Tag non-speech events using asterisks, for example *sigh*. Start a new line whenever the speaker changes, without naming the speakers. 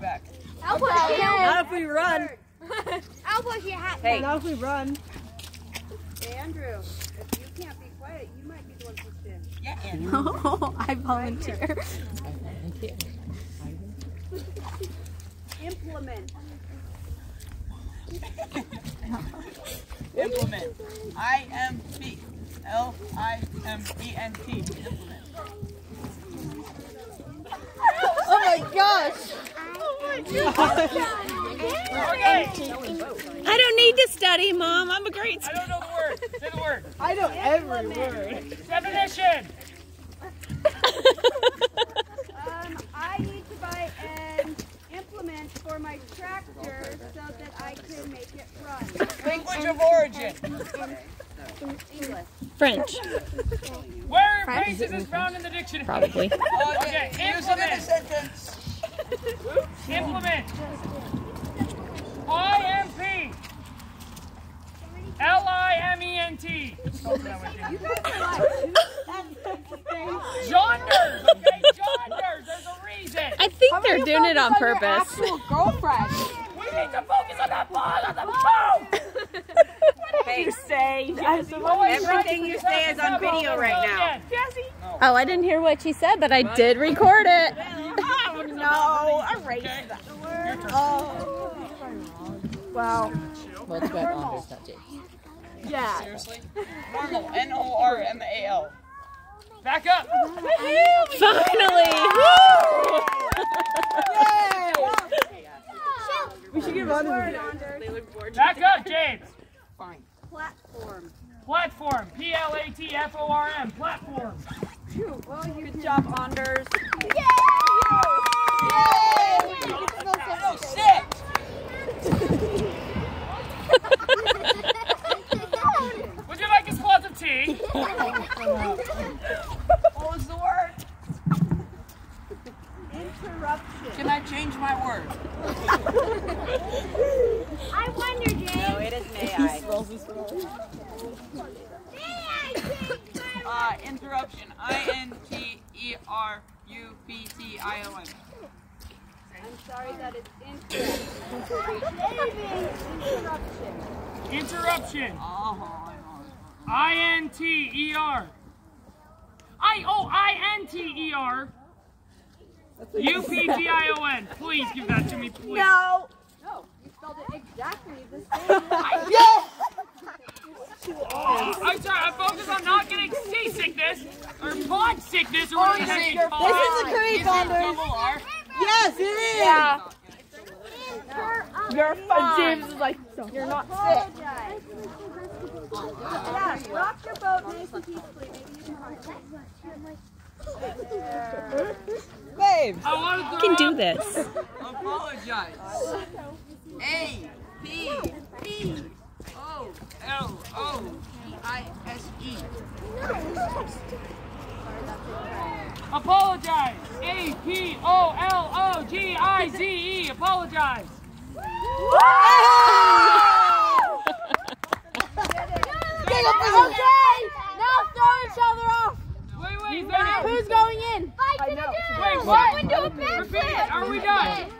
back.
I'll push you.
Not if we run. *laughs*
I'll push you. Ha-
Hey.
Not if we run.
Hey, Andrew, if you can't be quiet, you might be the one pushed in.
Yeah, *laughs* Andrew. *laughs*
I volunteer.
Implement.
Implement. I M P. L I M E N T. Implement.
Oh my gosh.
Okay.
I don't need to study, Mom. I'm a great student.
I don't know the word. Say the word. *laughs*
I know every word.
Definition. *laughs*
Um, I need to buy an implement for my tractor so that I can make it run.
Language of origin.
English.
French,
Where basis is found in the dictionary?
probably.
Okay. *laughs*
Okay,
Use it in a
implement.
sentence.
Implement. I M P. L I M E N T. Genders. Okay, genders. There's a reason.
I think they're doing it on purpose.
girlfriend.
We need to focus on that ball on the phone.
Hey,
Say yes.
everything you say is on video right now.
Oh, I didn't hear what she said, but I did record it.
Oh no, erase that. Oh. Wow.
Well, it's about Anders, not James.
Yeah.
Seriously? Normal. N O R M A L.
Back up.
Finally!
We should give on
Word, Anders.
Back up, James.
Fine.
Platform.
Platform. P L A T F O R M. Platform.
Well, you
Good job, Anders.
Oh, sit.
Would you like a spot of tea?
What was the word?
interruption.
Can I change my word?
I wonder, James.
it is may I. Uh, interruption. I N T E R U P T I O N.
I'm sorry that it's incorrect. Interruption.
Interruption.
Oh, I know.
I N T E R. I O I N T E R. U P T I O N. Please give that to me, please.
No.
No, you spelled it exactly the same.
I'm sorry, I'm focused on not getting seasickness or pond sickness or whatever the heck you
This
it.
is a creep, Anders. Yes, it is.
Yeah.
You're fine. James is like, you're not sick.
Yeah, rock your boat nice and peacefully. Maybe you can find
Babe.
I want to
can do this.
Apologize. A P P O L O G I S E.
Apologize. A P O L O G I Z E. Apologize.
Okay. Now throw each other off.
Wait, wait, wait.
Who's going in?
Wait, what? Repeat it. Are we done?